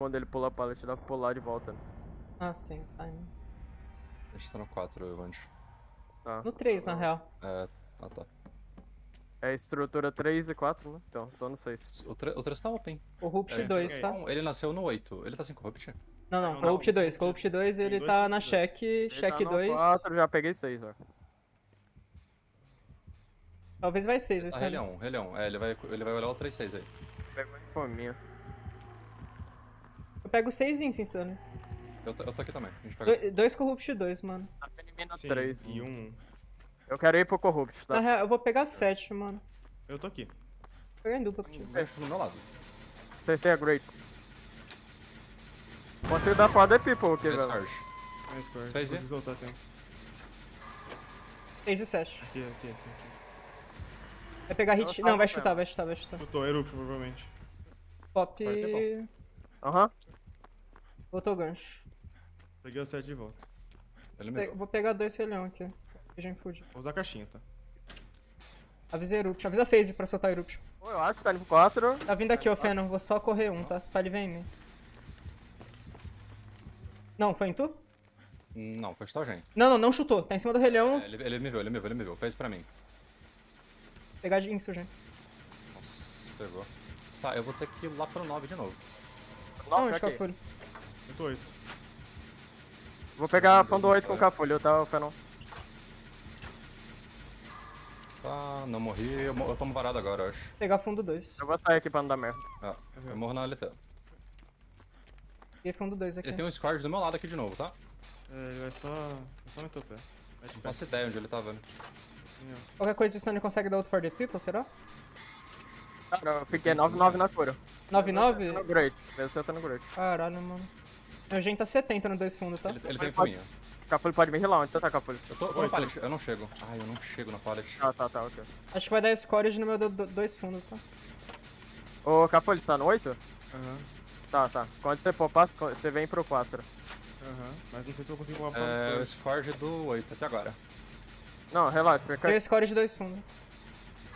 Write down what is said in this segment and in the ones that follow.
Quando ele pula a pallet, dá pra pular de volta. né? Ah, sim. Ai, A gente tá no 4, eu antes. Tá. No 3, na real. É. Ah tá. É estrutura 3 e 4, né? Então, tô no 6. O 3 tá open. Corrupt É, 2, ok. tá? Não, ele nasceu no 8. Ele tá sem corrupt? Não, não, Não, Corrupt não. 2. Corrupt 2, Tem ele dois tá na check, check 2. 4, já peguei 6, ó. Talvez vai 6, Ah, esse ele é 1, ele é 1. É, ele vai, ele vai olhar o 3-6 aí. Pegou a infominha. Eu pego 6 sim, Stanley. Eu, tô- eu tô aqui também. A gente pega. Do- Dois Corrupt 2, mano. Tá elimina Sim, 3. e um. Eu quero ir pro Corrupt, Na tá? real, eu vou pegar 7, mano. Eu tô aqui. Vou pegar em dupla contigo. Deixa no meu lado. Acertei a Great. Consigo dar foda people aqui, Tem velho. Scourge. Mais forte. Fez, Consigo soltar tempo. 6 e 7. Aqui, aqui, aqui. aqui. Vai pegar Eu hit. Não, vai chutar, vai chutar, vai chutar. Chutou, Eruption, provavelmente. Pop. Pode ter Aham. Botou gancho. Peguei o 7 de volta. Ele Pe- me Vou pegar dois relhão aqui. Vision Food. Vou usar a caixinha, tá? Avisa Eruption. Avisa Phase pra soltar Eruption. Pô, eu acho que tá limpo 4. Tá vindo aqui, ô Feno. Vou só correr um, tá? Se pá, ele vem em mim. Não, foi em tu? Não, foi chutar o Gen. Não, não, não chutou. Tá em cima do relhão. É, ele, ele me viu, ele me viu, ele me viu. Fez pra mim. Pegar de insurgente. Nossa, pegou. Tá, eu vou ter que ir lá pro 9 de novo. Não, acho que eu fui. Eu tô 8. Vou pegar a fundo 8 com o Capulho, tá, o Fenon? Tá, não morri. Eu, eu tomo varado agora, eu acho. Pegar fundo 2. Eu vou sair aqui pra não dar merda. Ah, eu morro na LT. Peguei fundo 2 aqui. Ele tem um Scourge do meu lado aqui de novo, tá? É, ele vai só. Vai só meter o pé. Mete Não faço ideia onde ele tá, velho. Qualquer coisa o Stanley consegue dar outro for the people, será? Cara, eu fiquei 9-9 na cura. 9-9? No Great. Deve ser no Great. Caralho, mano. Meu gen tá 70 no dois fundos, tá? Ele, ele tem fuminha. Capulho pode me healar, onde você tá, Capulho? Eu tô, tô no pallet, eu não chego. Ai, eu não chego na pallet. Ah, tá, tá, ok. Acho que vai dar score no meu do- do- dois fundos, tá? Ô, Capulho, você tá no 8? Aham. Tá, tá. Quando você popar, você vem pro 4. Aham. Mas não sei se eu consigo pra É, o os Scourge do 8 até agora. Não, relaxa, fica Deu score de dois fundos.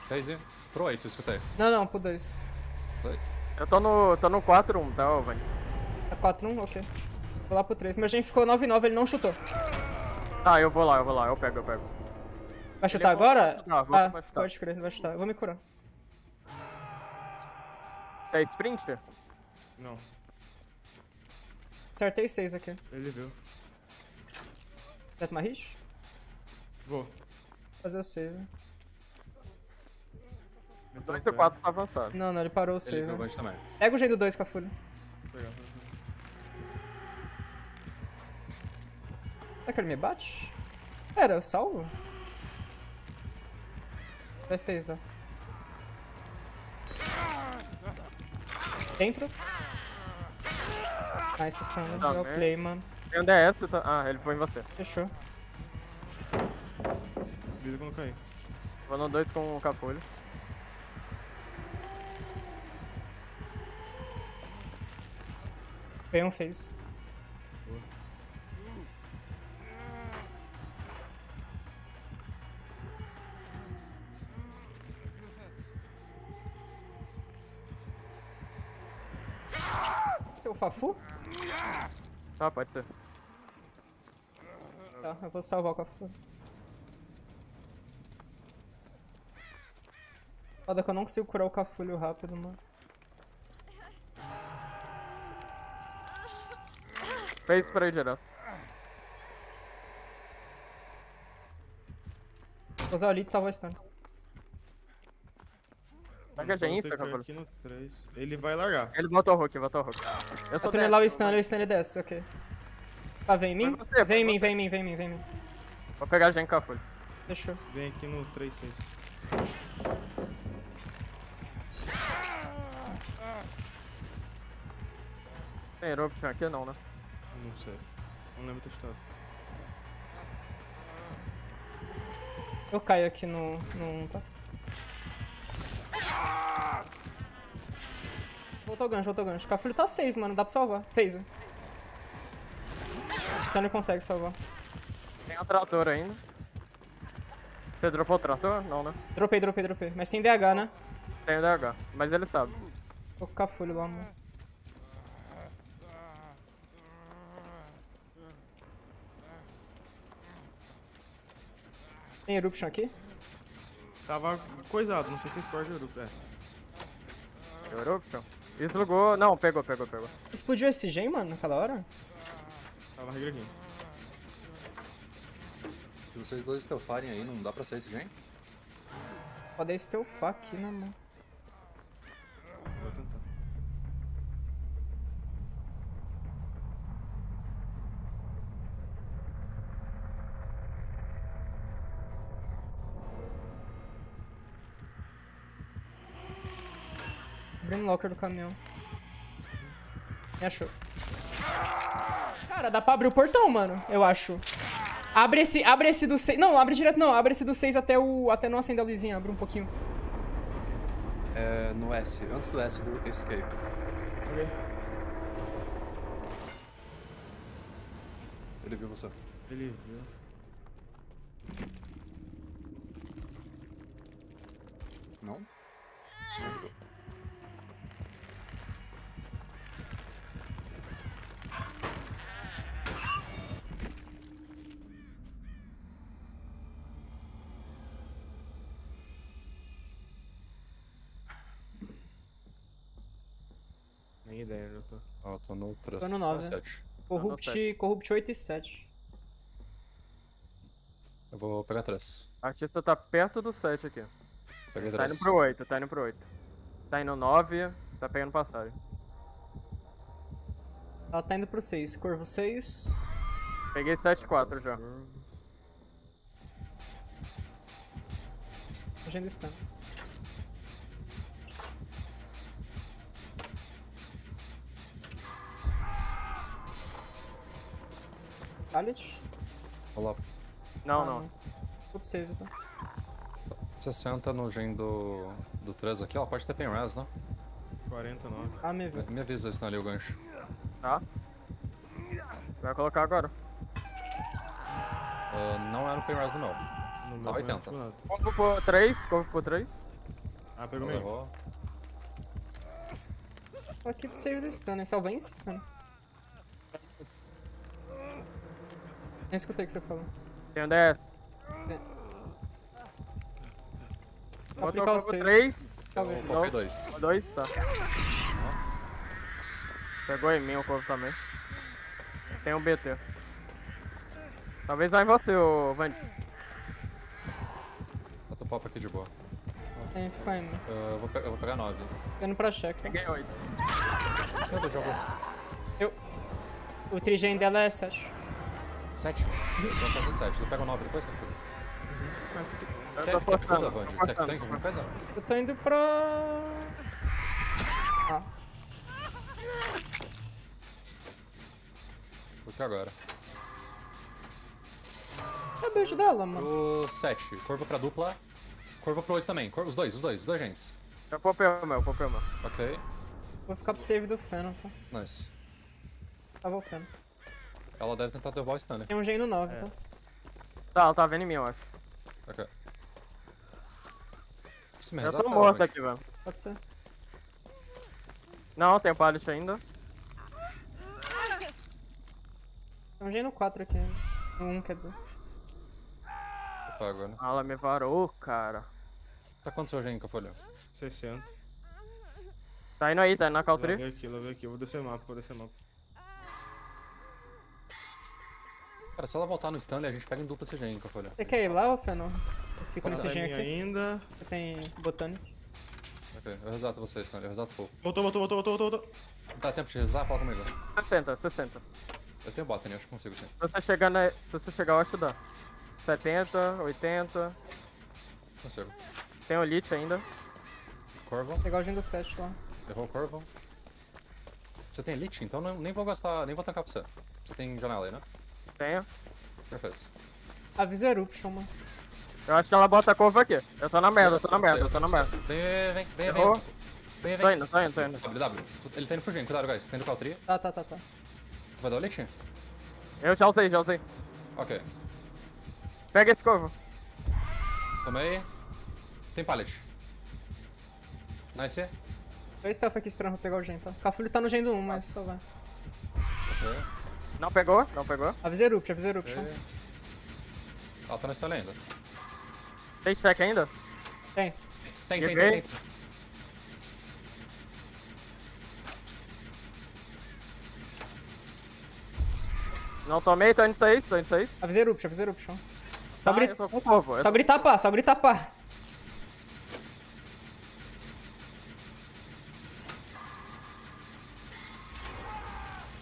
Daisy, pro 8, escutei. Não, não, pro dois. Eu tô no, tô no 4-1, tá, ô, velho? Tá 4-1? Ok. Vou lá pro 3. Meu gen ficou 9-9, ele não chutou. Tá, eu vou lá, eu vou lá, eu pego, eu pego. Vai chutar vai agora? chutar, vou- ah, vai chutar. pode crer, ele vai chutar. Eu vou me curar. É sprint? Não, Acertei 6 aqui. ele viu. Quer tomar hit? Vou. Fazer o save. 2 o pé. e 4 tá avançado. Não, não, ele parou o Ele save. viu o Bunch também. Pega o gen do 2 com a folha. Vou pegar. Será que ele me bate? Pera, eu salvo? Vai fez, ó. Dentro. Nice stun. Tá bem. play, mano. Tem um DS, tá? Ah, ele foi em você. Fechou. Vida quando cair. Vou no 2 com o Capulho. Bem um fez. Você o Fafu? Tá, pode ser. Tá, eu vou salvar o Cafu. Foda que eu não consigo curar o Cafulho rápido, mano. Fez pra ir direto. Vou usar o Elite e salvar o stun. Pega já no 3. Ele vai largar. Ele botou o Hulk, botou o Hulk. Eu sou tunelar o stun, o stun ele desce, ok. Tá, vem em mim? Você, vem em mim, vem em mim, vem em mim, vem em mim. Vou pegar a Gen Capulho. Fechou. Vem aqui no 3-6. Tem Eruption aqui? Não, né? Não sei. Não lembro ter chutado. Eu caio aqui no, no 1, tá? Voltou o gancho, o gancho. Cafulho tá 6, mano. Dá pra salvar. Fez. Stanley consegue salvar. Tem o trator ainda. Você dropou o trator? Não, né? Dropei, dropei, dropei. Mas tem DH, né? Tem DH, mas ele sabe. Tô com o cafulho lá, mano. Tem eruption aqui? Tava coisado, não sei se é esporte eruption. É. Eruption? Deslugou. Não, pegou, pegou, pegou. Explodiu esse gen, mano, naquela hora? Tava regra aqui. Se vocês dois stealtharem aí, não dá pra sair esse gen? Pode stealthar aqui, né, mano? Abrindo o locker do caminhão. Me achou. Cara, dá pra abrir o portão, mano, eu acho. Abre esse, abre esse do 6. Não, abre direto não. Abre esse do 6 até, o, até não acender a luzinha. Abre um pouquinho. É no S, antes do S do Escape. Ok. Ele viu você. Ele viu. Não? Nem ideia onde eu tô. Ó, tô no 3. Tô no nove, né? 7. Corrupt, Corrupt 8 e 7. Eu vou pegar 3. A artista tá perto do 7 aqui. Peguei Tá 3. indo pro 8, tá indo pro 8. Tá indo 9, tá pegando passagem. Ela tá indo pro 6. Corvo 6. Peguei 7 4 já. Agenda stun. Pallet? Vou lá. Não, Ah, não. Tudo save, tá? 60 no gen do, do 3 aqui, ó. Pode ter pen res, né? 49. Ah, me viu. Me avisa se não ali o gancho. Tá? Vai colocar agora. Ah, não é no pen res do meu. No meu Tá, não é 80. articulado. Corpo por 3, corpo por 3. Ah, pegou meio. aqui pro save do stun, né? Salva insta stun. Nem escutei o que você falou. Tem um DS. Vou Botou aplicar o corpo save. 3. Talvez. Coloquei 2. 2, tá. Pegou em mim o corpo também. Tem um BT. Talvez vai em você, ô Vand. Bota o pop aqui de boa. Tem, fica indo. Ah, eu, vou pe- eu vou pegar 9. Tô indo pra check? Peguei 8. Cadê o jogo? Eu... O trigen dela é 7. 7? Então fazer 7. Eu pego 9 depois que eu fui. Quer, tô quer ajuda, forçando. Vand? tô Quer forçando. tanque alguma coisa? Eu tô indo pra... Ah, Por que agora? é o build dela, mano. O 7. Corvo pra dupla. Corvo pro 8 também. Cor- Os dois, os dois, os dois gens. Eu popei o meu, popei o meu. Ok. Vou ficar pro save do Fennel, tá? Nice. Tava o Fennel. Ela deve tentar derrubar o stun, né? Tem um gen no 9, É. tá? Tá, ela tá vendo em mim, eu acho. Ok. Isso me Eu tô morto Vand? aqui, velho. Pode ser. Não, tem pallet ainda. Tem um gen no 4 aqui. No 1, quer dizer. Eu pego, né? Ela me varou, cara. Tá quanto seu gen, Cafolho? 60. Tá indo aí, tá indo na Lá Caltri. veio aqui, lá aqui. Eu vou descer mapa, vou descer mapa. Cara, se ela voltar no stun, a gente pega em dupla esse gen, Cafolho. Você quer ir lá? Eu fico Pode nesse Tá gen aqui. ainda. Você tem Botanic. Ok, eu reseto você, stun, eu reseto full. Voltou, voltou, voltou, voltou, voltou. Dá tempo de resetar? Fala comigo. 60, 60. Eu tenho botany, acho que consigo sim. Se você chegar, na... Se você chegar, eu acho que dá. 70, 80. Consigo. Tem o Lich ainda. Corvo. Pegar o gen do 7 lá. Errou o Corvo. Você tem Elite, então não- nem vou gastar, nem vou tancar pra você. Você tem janela aí, né? Tenho. Perfeito. Avisa Eruption, mano. Eu acho que ela bota a curva aqui. Eu tô na merda, eu tô na merda, eu tô na merda. Vem, vem, vem, Errou. vem. Vem, Tô vem. indo, tô indo, tô indo. W, W. Ele tá indo pro gen, cuidado, guys. Tem no Caltri. Tá, tá, tá, tá. Vai dar o Elite? Eu já usei, já usei. Ok. Pega esse corvo. Tomei. Tem pallet. Nice. Dois stealth aqui esperando pra pegar o gen, tá? Cafulho tá no gen do 1, mas só vai. Ok. Não pegou? Não pegou? Avisa Eruption, avisa Eruption. ok. Ela tá na stun ainda. Tem check ainda? Tem. Tem, tem, tem, tem. Não tomei, tô indo 6, tô indo 6. Avisei eruption, avisei. Só, Ah, gri... eu tô com o povo. eu só gritar pá, só gritar pá.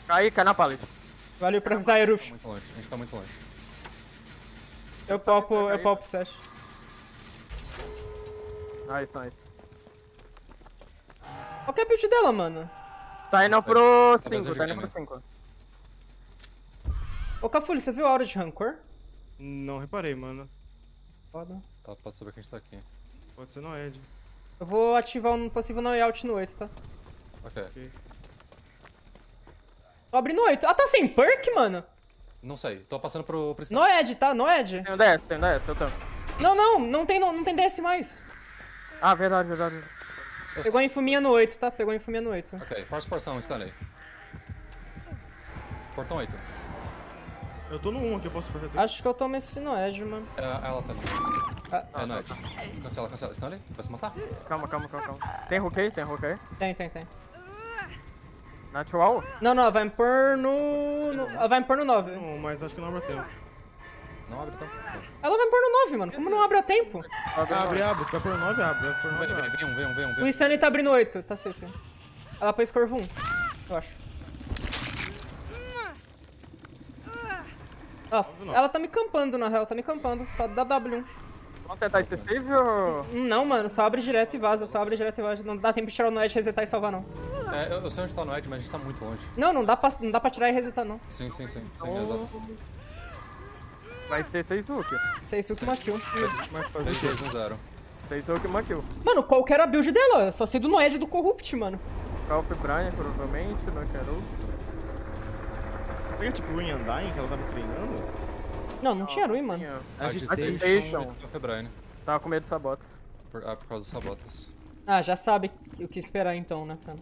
Cai, cai na pallet. Valeu pra avisar eruption. Muito longe, a gente tá muito longe. Eu popo, eu popo 7. Nice, nice. Qual que é a build dela, mano? Tá indo pro Talvez eu 5, tá indo pro mais. 5. Ô, Cafulho, você viu a aura de rancor? Não reparei, mano. Foda. Ela pode saber que a gente tá aqui. Pode ser no Ed. Eu vou ativar um possível no out no 8, tá? Ok. Ok. Tô abrindo 8. Ah, tá sem perk, mano? Não sei, tô passando pro, pro No Ed, tá? No Ed. Tem um DS, tem um DS, eu tenho. Não, não, não tem, não, não tem DS mais. Ah, verdade, verdade. Pegou a infuminha no 8, tá? Pegou a infuminha no 8. Ok, força porção, Stanley. Portão 8. Eu tô no 1 aqui, eu posso fazer Acho que eu tomo esse no Edge, mano. É, ela tá no. Ah, É, Night. Cancela, cancela. Stanley, vai se matar? Calma, calma, calma, calma. Tem hook aí, tem hook aí. tem, tem, tem. Natural? Não, não, ela vai me pôr no... no- Ela vai me pôr no 9. Não, mas acho que não abre tempo. Não abre então? Ela vai me pôr no 9, mano. Como não abre a tempo? Abre, abre. Vai por 9, abre. Vai por 9, Vem, vem, abre. vem um, vem um, vem um. O Vem. um. Stanley tá abrindo 8, tá safe. Ela pôs Corvo 1, eu acho. Ah, ela tá me campando, na real, tá me campando. Só dá W1. Vamos tentar esse save ou... Não, mano, só abre direto e vaza, só abre direto e vaza. Não dá tempo de tirar o Noed, resetar e salvar, não. É, eu, eu sei onde tá no Ed, mas a gente tá muito longe. Não, não dá pra, não dá pra tirar e resetar, não. Sim, sim, sim. Sim, Oh. exato. Vai ser 6 hook. Isso aí, isso uma kill. Como é que faz 3, isso? 2, 1, 0. 6 hook, uma kill. Mano, qual que era a build dela? Eu só sei do Noed e do Corrupt, mano. Calp Brian, provavelmente, não quero. Será que é tipo Ruin Undying que ela tava treinando? Não, não tinha Rui, mano. Agitation. Agitation. Da Febrine. Tava com medo de sabotas. Por, ah, por causa dos sabotas. Ah, já sabe o que esperar então, né, cara?